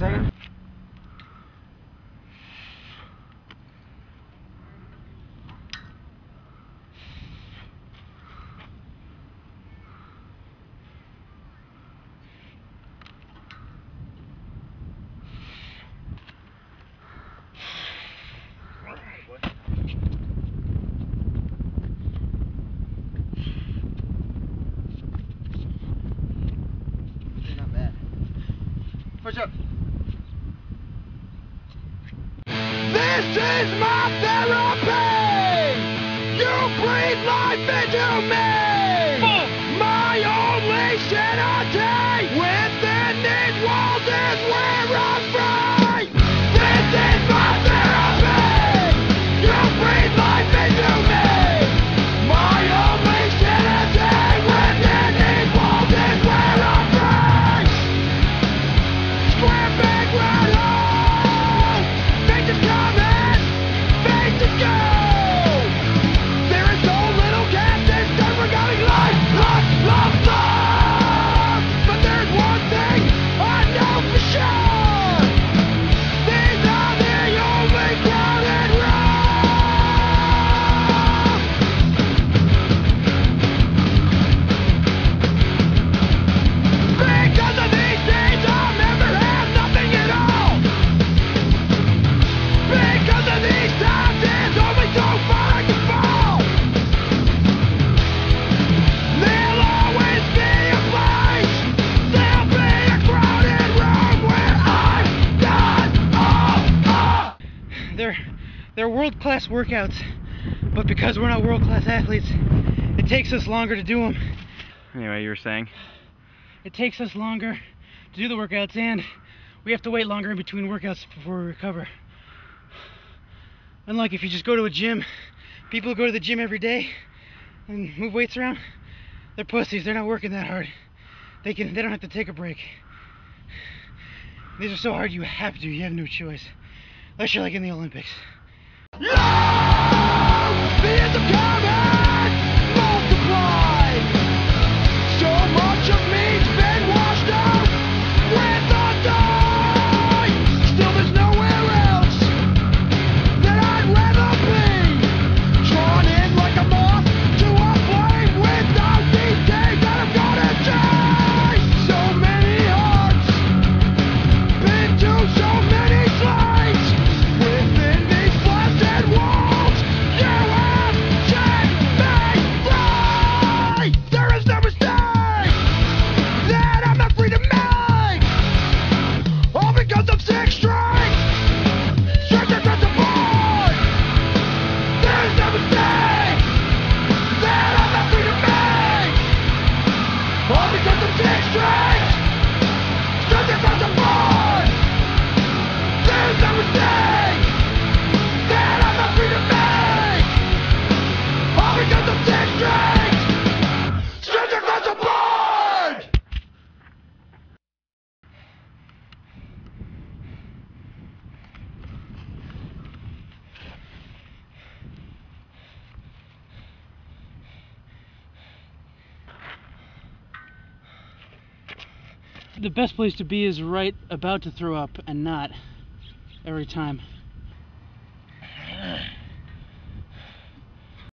second. Not. Push up. This is my therapy. You breathe life into me. They're they're world class workouts, but because we're not world class athletes, it takes us longer to do them. Anyway, you were saying? It takes us longer to do the workouts, and we have to wait longer in between workouts before we recover. Unlike if you just go to a gym, people who go to the gym every day and move weights around, they're pussies. They're not working that hard. They can. They don't have to take a break. These are so hard. You have to. You have no choice. You're like in the Olympics. Long the best place to be is right about to throw up and not every time.